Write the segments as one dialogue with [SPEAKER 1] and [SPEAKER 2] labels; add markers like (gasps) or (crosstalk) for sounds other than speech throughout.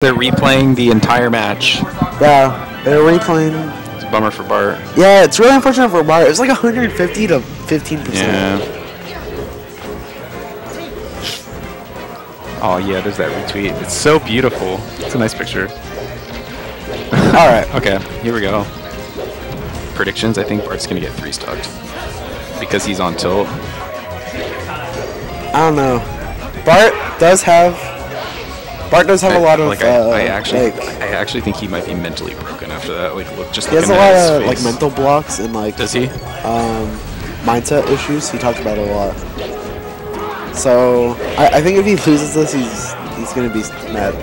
[SPEAKER 1] They're replaying the entire match.
[SPEAKER 2] Yeah, they're replaying.
[SPEAKER 1] It's a bummer for Bart.
[SPEAKER 2] Yeah, it's really unfortunate for Bart. It was like 150 to 15 percent.
[SPEAKER 1] Yeah. Oh yeah, there's that retweet. It's so beautiful. It's a nice picture. (laughs)
[SPEAKER 2] All right.
[SPEAKER 1] Okay, here we go. Predictions. I think Bart's gonna get three stuck because he's on tilt.
[SPEAKER 2] I don't know. Bart does have. Bart does have a lot of.
[SPEAKER 1] like I,
[SPEAKER 2] uh,
[SPEAKER 1] I actually,
[SPEAKER 2] like,
[SPEAKER 1] I actually think he might be mentally broken after that. Like, look, just
[SPEAKER 2] he has a lot of
[SPEAKER 1] his
[SPEAKER 2] like mental blocks and like
[SPEAKER 1] Does he?
[SPEAKER 2] um, mindset issues. He talked about it a lot. So I, I think if he loses this, he's he's gonna be mad.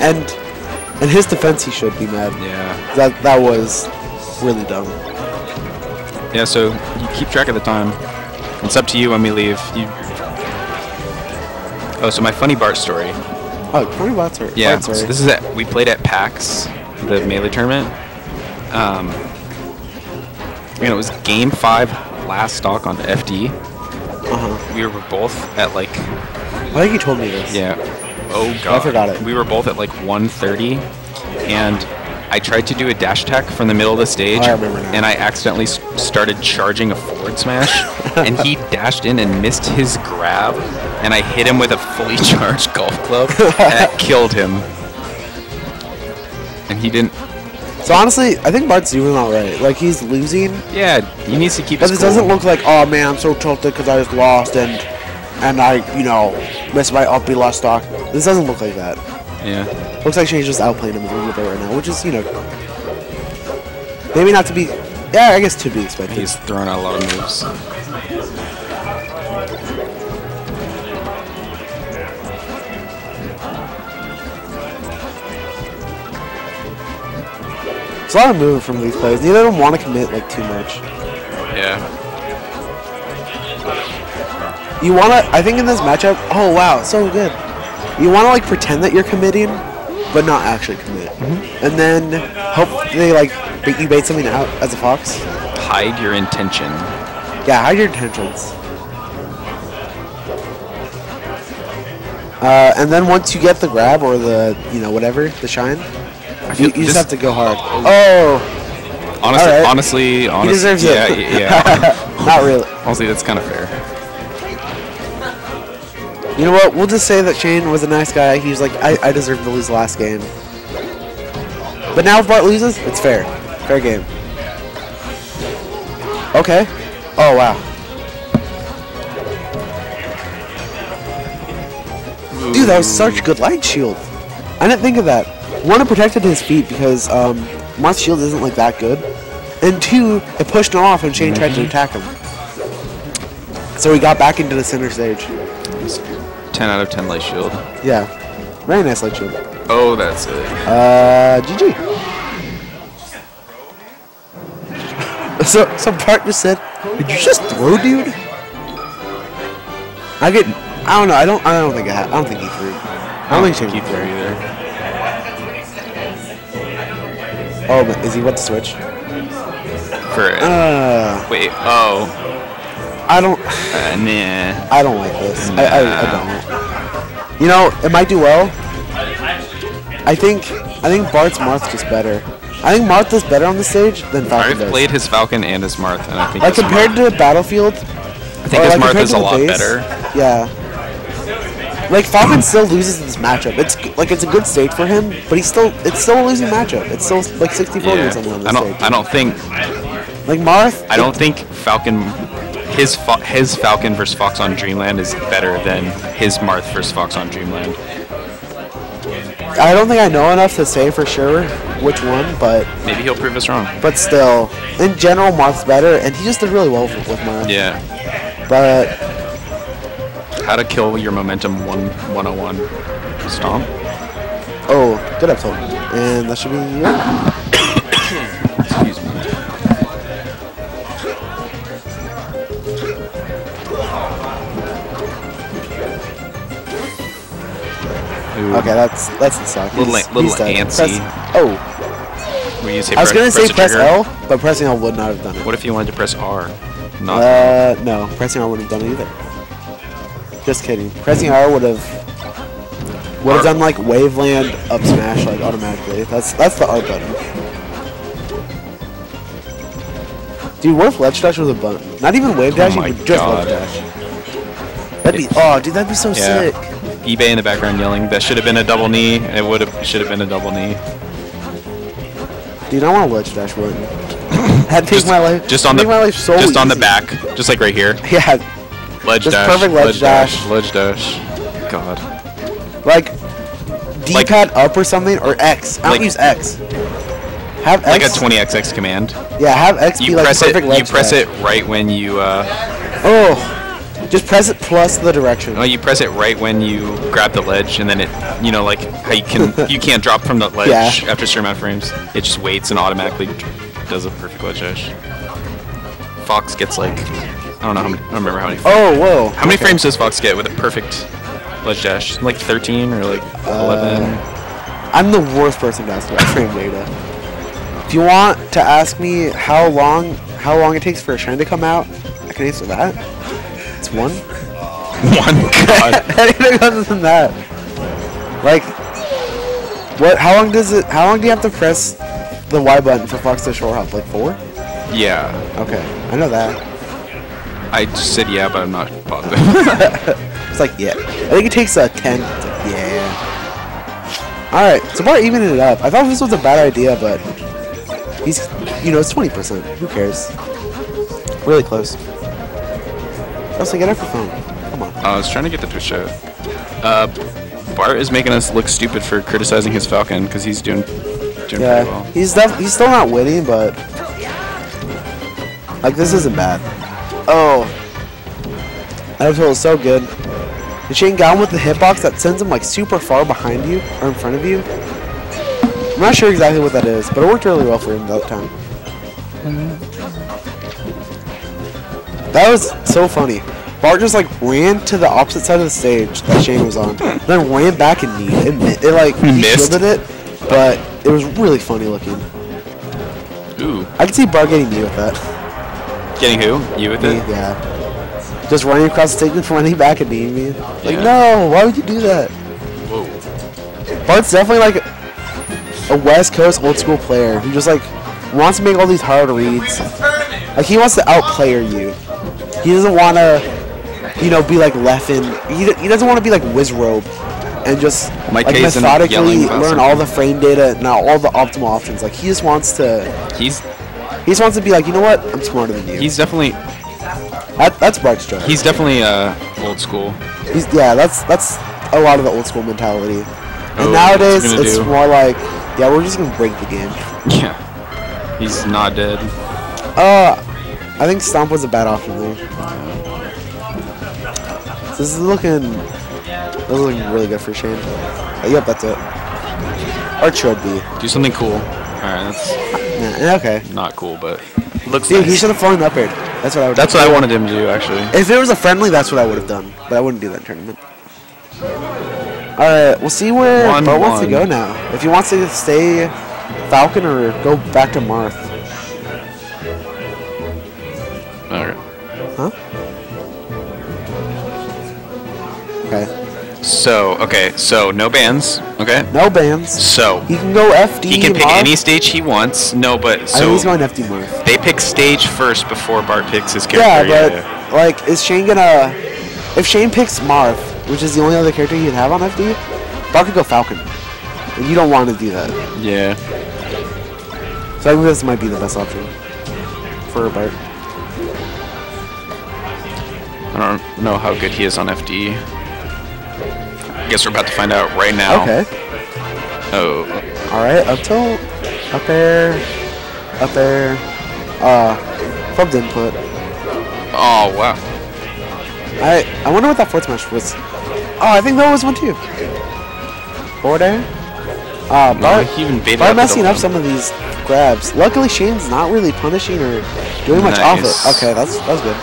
[SPEAKER 2] And in his defense, he should be mad.
[SPEAKER 1] Yeah.
[SPEAKER 2] That that was really dumb.
[SPEAKER 1] Yeah. So you keep track of the time. It's up to you when we leave. You. Oh, so my funny Bart story.
[SPEAKER 2] Oh, bots are.
[SPEAKER 1] Yeah, so this is at we played at PAX, the melee tournament. Um, and it was game five, last stock on FD.
[SPEAKER 2] Uh-huh.
[SPEAKER 1] We were both at like
[SPEAKER 2] I think you told me this.
[SPEAKER 1] yeah. Oh god, I
[SPEAKER 2] forgot it.
[SPEAKER 1] We were both at like 130, and I tried to do a dash attack from the middle of the stage,
[SPEAKER 2] I remember
[SPEAKER 1] and I accidentally started charging a forward smash, (laughs) and he dashed in and missed his grab, and I hit him with a fully (laughs) charged golf club, and that (laughs) killed him. And he didn't.
[SPEAKER 2] So honestly, I think Bart's doing all right. Like he's losing,
[SPEAKER 1] Yeah, he needs to keep
[SPEAKER 2] but
[SPEAKER 1] his
[SPEAKER 2] it doesn't look like oh man, I'm so tilted because I just lost and and I you know missed my up B last stock. This doesn't look like that.
[SPEAKER 1] Yeah.
[SPEAKER 2] Looks like Shane's just outplaying him a little bit right now, which is you know maybe not to be. Yeah, I guess to be expected.
[SPEAKER 1] He's throwing out a lot of moves.
[SPEAKER 2] It's a lot of movement from these players. Neither of them want to commit like too much.
[SPEAKER 1] Yeah.
[SPEAKER 2] You want to. I think in this matchup. Oh wow, so good. You want to like pretend that you're committing, but not actually commit,
[SPEAKER 1] Mm-hmm.
[SPEAKER 2] and then hope they like bait- you bait something out as a fox.
[SPEAKER 1] Hide your intention.
[SPEAKER 2] Yeah, hide your intentions. Uh, and then once you get the grab or the you know whatever the shine, you, you just have to go hard. Oh, oh.
[SPEAKER 1] Honestly,
[SPEAKER 2] Alright.
[SPEAKER 1] honestly, honestly,
[SPEAKER 2] deserves
[SPEAKER 1] yeah,
[SPEAKER 2] it.
[SPEAKER 1] yeah. (laughs)
[SPEAKER 2] not really.
[SPEAKER 1] honestly, that's kind of fair.
[SPEAKER 2] You know what? We'll just say that Shane was a nice guy. He was like, I, I deserve to lose the last game. But now if Bart loses, it's fair. Fair game. Okay. Oh, wow. Dude, that was such a good light shield. I didn't think of that. One, it protected his feet because um, Marth's shield isn't like that good. And two, it pushed him off when Shane tried to attack him. So he got back into the center stage.
[SPEAKER 1] Ten out of ten light shield.
[SPEAKER 2] Yeah. Very nice light shield.
[SPEAKER 1] Oh, that's it.
[SPEAKER 2] Uh, GG. So, some part just said, "Did you just throw, dude?" I get. I don't know. I don't. I don't think I. I don't think he threw. I don't think Shane
[SPEAKER 1] keep
[SPEAKER 2] threw.
[SPEAKER 1] either.
[SPEAKER 2] Oh, but is he about to switch?
[SPEAKER 1] For
[SPEAKER 2] Uh,
[SPEAKER 1] wait, oh,
[SPEAKER 2] I don't.
[SPEAKER 1] uh, nah.
[SPEAKER 2] I don't like this. I, I, I don't. You know, it might do well. I think. I think Bart's Marth just better. I think Marth is better on the stage than Falcon
[SPEAKER 1] I've played his Falcon and his Marth, and I think
[SPEAKER 2] Like compared
[SPEAKER 1] Marth,
[SPEAKER 2] to Battlefield,
[SPEAKER 1] I think his
[SPEAKER 2] like,
[SPEAKER 1] Marth is a lot
[SPEAKER 2] base,
[SPEAKER 1] better.
[SPEAKER 2] Yeah. Like Falcon still loses this matchup. It's like it's a good stage for him, but he's still it's still a losing matchup. It's still like 60 40 or
[SPEAKER 1] Yeah.
[SPEAKER 2] something on this
[SPEAKER 1] I don't.
[SPEAKER 2] stage.
[SPEAKER 1] I don't think.
[SPEAKER 2] like Marth.
[SPEAKER 1] I don't think Falcon. His his Falcon versus Fox on Dreamland is better than his Marth versus Fox on Dreamland.
[SPEAKER 2] I don't think I know enough to say for sure which one, but
[SPEAKER 1] Maybe he'll prove us wrong.
[SPEAKER 2] but still, in general, Marth's better, and he just did really well with Marth.
[SPEAKER 1] Yeah.
[SPEAKER 2] But
[SPEAKER 1] How to kill your momentum one 101. Stomp.
[SPEAKER 2] oh, good episode, and that should be it.
[SPEAKER 1] Excuse me. Ooh.
[SPEAKER 2] Okay, that's that's the suck.
[SPEAKER 1] Little-
[SPEAKER 2] He's-
[SPEAKER 1] little
[SPEAKER 2] he's
[SPEAKER 1] antsy.
[SPEAKER 2] Press- oh,
[SPEAKER 1] Were you say
[SPEAKER 2] I was gonna say
[SPEAKER 1] the
[SPEAKER 2] press? L, but pressing L would not have done it.
[SPEAKER 1] What if you wanted to press R? Not.
[SPEAKER 2] Uh, no, pressing R wouldn't have done it either. Just kidding. Pressing R would have would have done like Waveland up smash like automatically. That's that's the R button. Dude, what if ledge dash was a button? Not even wave dash,
[SPEAKER 1] oh
[SPEAKER 2] but just
[SPEAKER 1] God.
[SPEAKER 2] ledge dash. That'd be oh, dude, that'd be so
[SPEAKER 1] Yeah.
[SPEAKER 2] sick.
[SPEAKER 1] eBay in the background yelling, that should have been a double knee. It would have should have been a double knee.
[SPEAKER 2] Dude, I want a ledge dash button. (laughs) That'd
[SPEAKER 1] Just,
[SPEAKER 2] my life
[SPEAKER 1] just on the
[SPEAKER 2] my life so
[SPEAKER 1] just on the back, just like right here. (laughs)
[SPEAKER 2] Yeah,
[SPEAKER 1] Ledge
[SPEAKER 2] Just
[SPEAKER 1] dash,
[SPEAKER 2] perfect ledge dash.
[SPEAKER 1] ledge dash. God.
[SPEAKER 2] like D-pad up or something or X. I don't
[SPEAKER 1] Like-
[SPEAKER 2] use X. Have
[SPEAKER 1] Like a
[SPEAKER 2] X.
[SPEAKER 1] 20xx command.
[SPEAKER 2] Yeah, have X be
[SPEAKER 1] You
[SPEAKER 2] like
[SPEAKER 1] press it.
[SPEAKER 2] perfect
[SPEAKER 1] You press
[SPEAKER 2] dash.
[SPEAKER 1] it right when you. Uh,
[SPEAKER 2] Oh, just press it plus the direction.
[SPEAKER 1] well, you press it right when you grab the ledge, and then it. You know, like how you can (laughs) you can't drop from the ledge
[SPEAKER 2] Yeah.
[SPEAKER 1] after a certain amount of frames. It just waits and automatically does a perfect ledge dash. Fox gets like I don't know. How many, I don't remember how many.
[SPEAKER 2] Oh, whoa.
[SPEAKER 1] How many frames does Fox get with a perfect ledge dash? Like 13 or like 11?
[SPEAKER 2] Uh, I'm the worst person to ask about (laughs) frame data. If you want to ask me how long how long it takes for a trend to come out, I can answer that. It's one. (laughs)
[SPEAKER 1] One (laughs) god.
[SPEAKER 2] Anything other than that. Like what how long does it how long do you have to press the Y button for Fox to short hop? Like four?
[SPEAKER 1] yeah.
[SPEAKER 2] Okay. I know that.
[SPEAKER 1] I just said yeah, but I'm not positive. (laughs) (laughs)
[SPEAKER 2] It's like yeah. I think it takes a ten. Like, yeah. Alright, so we're evening it up. I thought this was a bad idea, but he's you know, it's twenty percent. Who cares? Really close. Also get it for phone. Come on.
[SPEAKER 1] I was trying to get the Twitch chat. Uh, Bart is making us look stupid for criticizing his Falcon because he's doing doing
[SPEAKER 2] Yeah,
[SPEAKER 1] pretty well.
[SPEAKER 2] he's def- he's still not winning, but like this isn't bad. Oh, that was so good. The chain down with the hitbox that sends him like super far behind you or in front of you. I'm not sure exactly what that is, but it worked really well for him that time. Mm-hmm. That was so funny. Bart just like ran to the opposite side of the stage that Shane was on, then ran back and knee. It, it like he
[SPEAKER 1] Missed.
[SPEAKER 2] shielded it, but it was really funny looking.
[SPEAKER 1] Ooh,
[SPEAKER 2] I could see Bart getting me with that.
[SPEAKER 1] Getting who? You with
[SPEAKER 2] Me,
[SPEAKER 1] it?
[SPEAKER 2] yeah. Just running across the stage and running back at me. Like,
[SPEAKER 1] Yeah.
[SPEAKER 2] no, why would you do that?
[SPEAKER 1] Whoa.
[SPEAKER 2] Bart's definitely like a West Coast old school player who just like wants to make all these hard reads. Like he wants to outplayer you. He doesn't want to, you know, be like Leffen. He, he doesn't want to be like Wizrobe and just
[SPEAKER 1] Mike
[SPEAKER 2] like methodically learn all the frame data and all the optimal options. Like he just wants to,
[SPEAKER 1] He's
[SPEAKER 2] he just wants to be like, you know what, I'm smarter than you.
[SPEAKER 1] he's definitely
[SPEAKER 2] that, that's Bart's job.
[SPEAKER 1] he's definitely uh old school.
[SPEAKER 2] He's, yeah, that's that's a lot of the old school mentality.
[SPEAKER 1] Oh,
[SPEAKER 2] And nowadays, it's
[SPEAKER 1] do?
[SPEAKER 2] more like, yeah, we're just gonna break the game.
[SPEAKER 1] Yeah. He's not dead.
[SPEAKER 2] Uh, I think Stomp was a bad option there. This is looking, this is looking really good for Shane. Uh, yep, that's it. Or should be.
[SPEAKER 1] Do something cool. Alright, that's
[SPEAKER 2] Nah, okay.
[SPEAKER 1] not cool, but looks
[SPEAKER 2] Dude,
[SPEAKER 1] nice.
[SPEAKER 2] he should have flown up air. That's what I would.
[SPEAKER 1] That's what I wanted him to do actually.
[SPEAKER 2] If it was a friendly, that's what I would have done. But I wouldn't do that tournament. Alright, we'll see where
[SPEAKER 1] One,
[SPEAKER 2] Bart wants to go now. If he wants to stay Falcon or go back to Marth.
[SPEAKER 1] Alright.
[SPEAKER 2] Huh?
[SPEAKER 1] So, okay, so no bans, okay?
[SPEAKER 2] No bans.
[SPEAKER 1] So,
[SPEAKER 2] He can go FD.
[SPEAKER 1] he can pick
[SPEAKER 2] Marth.
[SPEAKER 1] any stage he wants. No, but
[SPEAKER 2] I think
[SPEAKER 1] so
[SPEAKER 2] he's going FD Marth.
[SPEAKER 1] they pick stage first before Bart picks his character.
[SPEAKER 2] Yeah, but like, is Shane gonna? If Shane picks Marth, which is the only other character he'd have on FD, Bart could go Falcon, and you don't want to do that.
[SPEAKER 1] yeah.
[SPEAKER 2] So I think this might be the best option for Bart.
[SPEAKER 1] I don't know how good he is on FD. Guess we're about to find out right now.
[SPEAKER 2] Okay.
[SPEAKER 1] Oh,
[SPEAKER 2] All right. Up tilt. Up air. Up air. Uh, flubbed input.
[SPEAKER 1] oh wow.
[SPEAKER 2] I I wonder what that fourth smash was. Oh, I think that was one too. Forward air. Uh,
[SPEAKER 1] No,
[SPEAKER 2] Bart,
[SPEAKER 1] even
[SPEAKER 2] Bart messing up some of these grabs. Luckily, Shane's not really punishing or doing much off it. Okay, that's that's good.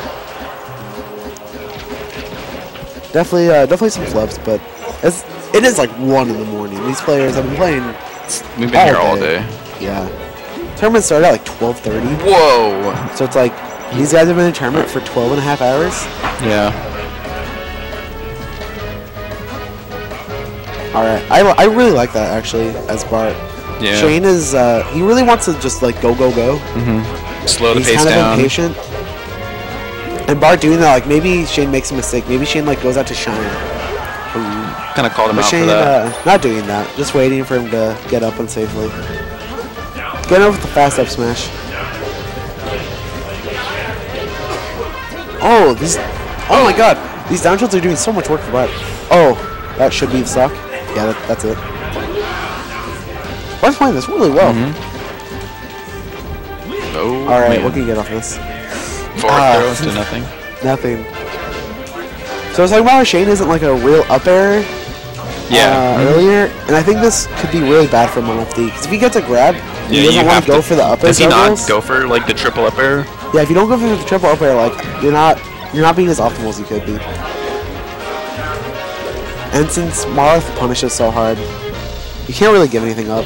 [SPEAKER 2] Definitely, uh, definitely some flubs, but it's it is like one in the morning. These players have been playing.
[SPEAKER 1] We've been here all day.
[SPEAKER 2] Yeah. Tournament started at like 12:30,
[SPEAKER 1] Whoa.
[SPEAKER 2] so it's like these guys have been in tournament for 12 and a half hours.
[SPEAKER 1] Yeah.
[SPEAKER 2] All right, I, I really like that actually as Bart.
[SPEAKER 1] Yeah.
[SPEAKER 2] Shane is uh, he really wants to just like go go go. Mm-hmm.
[SPEAKER 1] Slow the
[SPEAKER 2] He's
[SPEAKER 1] pace
[SPEAKER 2] kind of impatient. And Bart doing that, like maybe Shane makes a mistake. Maybe Shane like goes out to shine.
[SPEAKER 1] Kind of called him
[SPEAKER 2] But
[SPEAKER 1] out for that.
[SPEAKER 2] uh, not doing that. Just waiting for him to get up and safely. Get up with the fast up smash. Oh, these. Oh my God, these down tilts are doing so much work for Bart. Oh, that should be the suck. Yeah, that, that's it. Bart's playing this really well.
[SPEAKER 1] oh,
[SPEAKER 2] All right,
[SPEAKER 1] man.
[SPEAKER 2] what can you get off this?
[SPEAKER 1] Forward
[SPEAKER 2] Ah.
[SPEAKER 1] throw to nothing. (laughs)
[SPEAKER 2] Nothing. So I was talking about how Shane isn't like a real up air
[SPEAKER 1] Yeah.
[SPEAKER 2] uh, earlier, and I think this could be really bad for him. Because if he gets a grab, and
[SPEAKER 1] yeah,
[SPEAKER 2] he doesn't
[SPEAKER 1] you
[SPEAKER 2] want
[SPEAKER 1] have
[SPEAKER 2] to go for the up air
[SPEAKER 1] Does he not go for like the triple up air?
[SPEAKER 2] Yeah, if you don't go for the triple up air, like you're not you're not being as optimal as you could be. And since Marth punishes so hard, you can't really give anything up.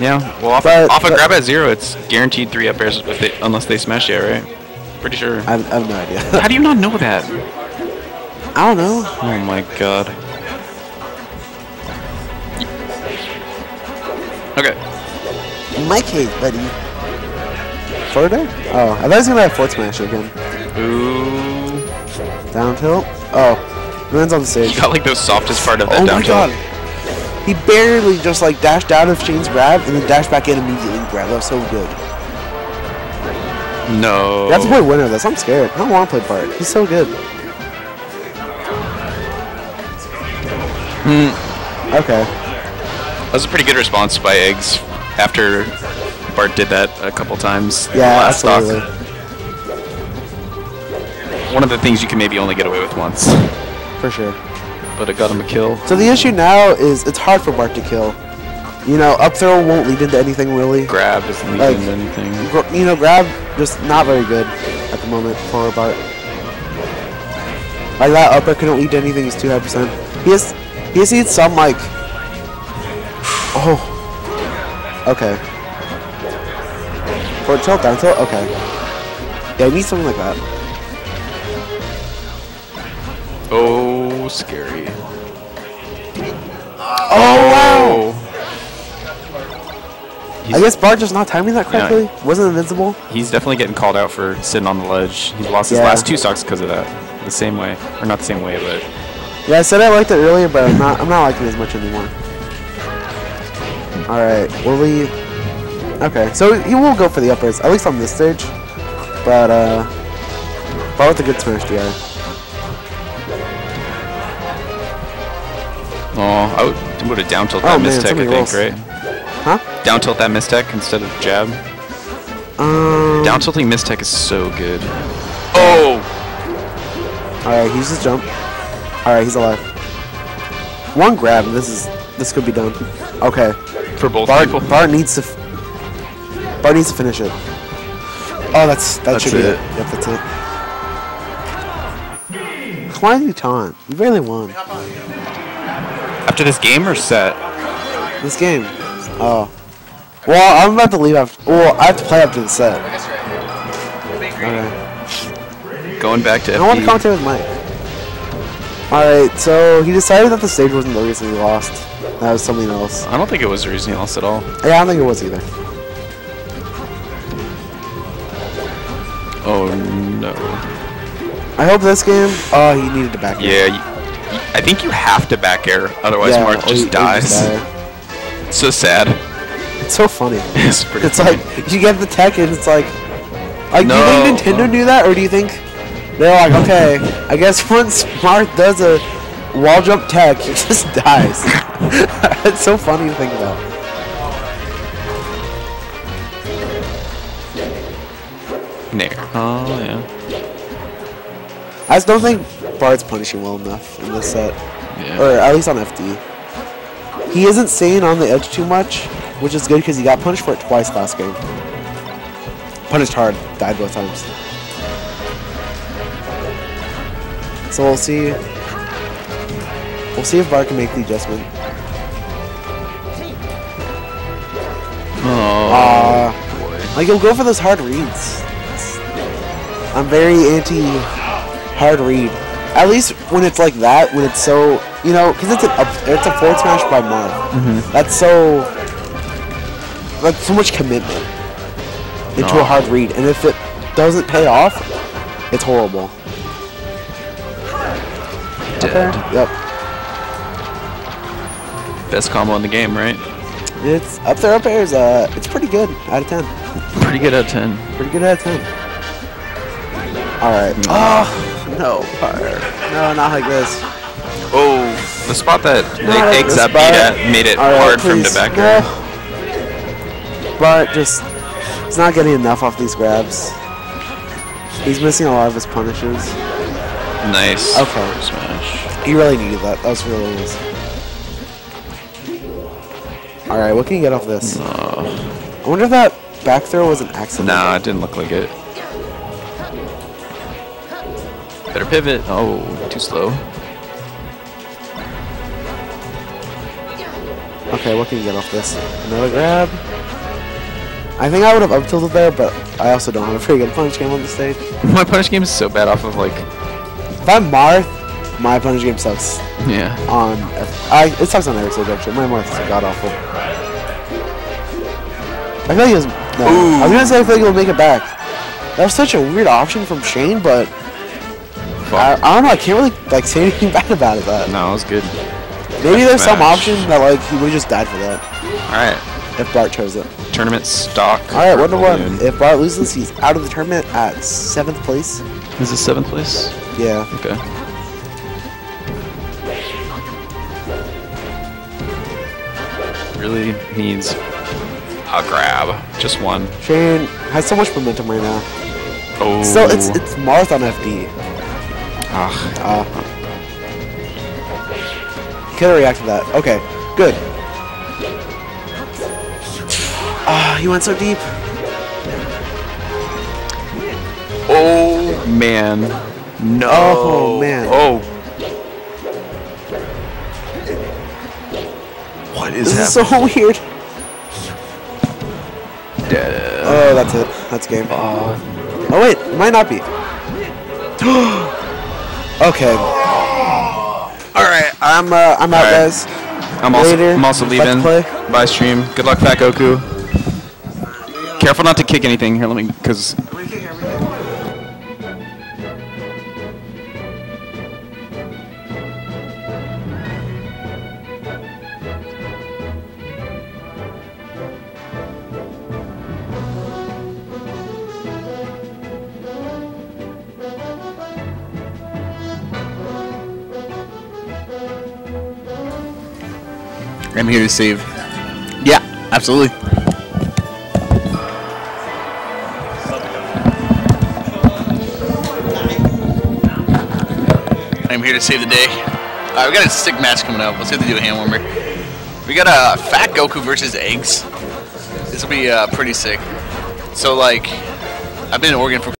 [SPEAKER 1] Yeah. Well, off,
[SPEAKER 2] But-
[SPEAKER 1] off a grab at zero, it's guaranteed three up airs if they, unless they smash it, right? Pretty sure.
[SPEAKER 2] I, I have no idea.
[SPEAKER 1] How do you not know that? (laughs)
[SPEAKER 2] I don't know.
[SPEAKER 1] Oh my god.
[SPEAKER 2] In my case, buddy. Further? Oh, I thought he was gonna have Fort Smash again.
[SPEAKER 1] Ooh.
[SPEAKER 2] Down tilt? Oh, lands on the stage.
[SPEAKER 1] He got like the softest part of that
[SPEAKER 2] Oh
[SPEAKER 1] down
[SPEAKER 2] my
[SPEAKER 1] tilt.
[SPEAKER 2] god. He barely just like dashed out of Shane's grab and then dashed back in immediately and grab. That was so good.
[SPEAKER 1] No.
[SPEAKER 2] Have to play winner this. I'm scared. I don't want to play Bart. He's so good. Hmm. Okay.
[SPEAKER 1] That was a pretty good response by Eggz after Bart did that a couple times.
[SPEAKER 2] Yeah,
[SPEAKER 1] last stock.
[SPEAKER 2] absolutely.
[SPEAKER 1] One of the things you can maybe only get away with once,
[SPEAKER 2] For sure.
[SPEAKER 1] but it got him a kill.
[SPEAKER 2] So the issue now is it's hard for Bart to kill. You know, up throw won't lead into anything really.
[SPEAKER 1] Grab isn't leading
[SPEAKER 2] Like-
[SPEAKER 1] to anything.
[SPEAKER 2] You know, grab just not very good at the moment for Bart. Like that upper couldn't lead to anything. He's too high percent. He has he has seen some like. (sighs) Oh. Okay. For a tilt down tilt. Okay. Yeah, I need something like that.
[SPEAKER 1] Oh, scary.
[SPEAKER 2] Oh wow!
[SPEAKER 1] He's,
[SPEAKER 2] I guess Bart just not timing that
[SPEAKER 1] Yeah.
[SPEAKER 2] correctly. Wasn't invincible.
[SPEAKER 1] he's definitely getting called out for sitting on the ledge. He's lost his
[SPEAKER 2] Yeah.
[SPEAKER 1] last two stocks because of that. The same way, or not the same way, but
[SPEAKER 2] Yeah, I said I liked it earlier, but I'm not. I'm not liking it as much anymore. All right, we'll we? Okay, so he will go for the uppers at least on this stage, but uh, Bart with a good smash DI.
[SPEAKER 1] oh, I would, would have down tilt
[SPEAKER 2] Oh,
[SPEAKER 1] that mistech,
[SPEAKER 2] so
[SPEAKER 1] I think,
[SPEAKER 2] rolls.
[SPEAKER 1] right?
[SPEAKER 2] Huh?
[SPEAKER 1] Down tilt that mistech instead of jab.
[SPEAKER 2] Um.
[SPEAKER 1] Down tilting mistech is so good. Oh,
[SPEAKER 2] All right, he's just jump. All right, he's alive. One grab. This is this could be done. Okay,
[SPEAKER 1] for both
[SPEAKER 2] Bart.
[SPEAKER 1] people.
[SPEAKER 2] Bart needs to. F- Bart needs to finish it. Oh, that's that
[SPEAKER 1] That's
[SPEAKER 2] should be
[SPEAKER 1] it.
[SPEAKER 2] it. Yep, that's it. You taunt? You barely won
[SPEAKER 1] After this game or set?
[SPEAKER 2] this game. Oh. Well, I'm about to leave after. Well, I have to play after the set. Okay.
[SPEAKER 1] Going back to
[SPEAKER 2] I want to commentate with Mike. Alright, so he decided that the stage wasn't the reason he lost. That was something else.
[SPEAKER 1] I don't think it was the reason he lost at all.
[SPEAKER 2] Yeah, I don't think it was either.
[SPEAKER 1] Oh no.
[SPEAKER 2] I hope this game. Oh, he needed to back. air.
[SPEAKER 1] Yeah, I think you have to back air, otherwise
[SPEAKER 2] Yeah,
[SPEAKER 1] Marth oh,
[SPEAKER 2] or
[SPEAKER 1] just
[SPEAKER 2] he- he
[SPEAKER 1] dies.
[SPEAKER 2] die.
[SPEAKER 1] It's so sad.
[SPEAKER 2] It's so funny. (laughs)
[SPEAKER 1] It's pretty.
[SPEAKER 2] It's like you get the tech and it's like, like do you think Nintendo knew that, or do you think they're like, okay, I guess (laughs) once Marth does a wall jump tech, he (laughs) just dies. (laughs) it's so funny to think about.
[SPEAKER 1] Nair. Oh yeah.
[SPEAKER 2] I just don't think Bart's punishing well enough in this set,
[SPEAKER 1] Yeah.
[SPEAKER 2] or at least on FD. He isn't staying on the edge too much, which is good because he got punished for it twice last game. Punished hard, died both times. So we'll see. We'll see if Bart can make the adjustment.
[SPEAKER 1] oh
[SPEAKER 2] Uh, like he'll go for those hard reads. I'm very anti hard read at least when it's like that, when it's so you know, because it's a it's a forward smash by Marth.
[SPEAKER 1] Mm-hmm.
[SPEAKER 2] That's so like so much commitment into
[SPEAKER 1] Oh.
[SPEAKER 2] a hard read, and if it doesn't pay off, it's horrible.
[SPEAKER 1] Dead.
[SPEAKER 2] Yep.
[SPEAKER 1] Best combo in the game, right?
[SPEAKER 2] It's up there. Up airs. Uh, it's pretty good out of ten.
[SPEAKER 1] Pretty good out of 10.
[SPEAKER 2] Pretty good out of ten. All right. Oh no, fire. No, not like this.
[SPEAKER 1] Oh, the spot that
[SPEAKER 2] Not like Eggz
[SPEAKER 1] up beat at made it
[SPEAKER 2] right,
[SPEAKER 1] hard for him to
[SPEAKER 2] please.
[SPEAKER 1] back
[SPEAKER 2] No.
[SPEAKER 1] her.
[SPEAKER 2] Bart just he's not getting enough off these grabs. He's missing a lot of his punishes.
[SPEAKER 1] Nice.
[SPEAKER 2] Okay.
[SPEAKER 1] Smash.
[SPEAKER 2] He really needed that. That was really nice. All right, what can you get off this? I wonder if that back throw was an accident.
[SPEAKER 1] Nah, it didn't look like it. Better pivot. Oh, too slow.
[SPEAKER 2] Okay, what can you get off this? Another grab. I think I would have up tilted there, but I also don't have a pretty good punch game on the stage. (laughs)
[SPEAKER 1] My punish game is so bad off of like,
[SPEAKER 2] If I'm Marth, my punch game sucks
[SPEAKER 1] yeah.
[SPEAKER 2] on. I it sucks on every stage actually. My Marth is god awful. I feel like was. No, I was gonna say I feel like he'll make it back. That was such a weird option from Shane, but I, I don't know. I can't really like say anything (laughs) bad about it. That
[SPEAKER 1] No, it was good.
[SPEAKER 2] maybe there's some option that like he would just died for that
[SPEAKER 1] All right.
[SPEAKER 2] if Bart chose it.
[SPEAKER 1] Tournament stock.
[SPEAKER 2] All right, one to one. If Bart loses, he's out of the tournament at seventh place.
[SPEAKER 1] Is it seventh place?
[SPEAKER 2] Yeah.
[SPEAKER 1] Okay. Really needs a grab. Just one.
[SPEAKER 2] Shane has so much momentum right now.
[SPEAKER 1] Oh.
[SPEAKER 2] Still, it's it's Marth on FD.
[SPEAKER 1] Ah,
[SPEAKER 2] Uh, could reacted to that. Okay, good. Ah, he went so deep.
[SPEAKER 1] oh man. No.
[SPEAKER 2] Oh, man.
[SPEAKER 1] Oh. What is
[SPEAKER 2] This is so weird.
[SPEAKER 1] Dead.
[SPEAKER 2] Oh, that's it. That's game. Oh wait, it might not be. (gasps) okay. All right, I'm uh, I'm out,
[SPEAKER 1] right.
[SPEAKER 2] guys.
[SPEAKER 1] I'm also,
[SPEAKER 2] Later.
[SPEAKER 1] I'm also leaving.
[SPEAKER 2] play.
[SPEAKER 1] Bye, stream. Good luck, Fat Goku. Careful not to kick anything. Here, let me, because
[SPEAKER 3] I'm here to save. Yeah, absolutely. I'm here to save the day. Uh, we got a sick match coming up. Let's see if they do a hand warmer. We got a Fatgoku versus Eggz. This will be uh, pretty sick. So, like, I've been in Oregon for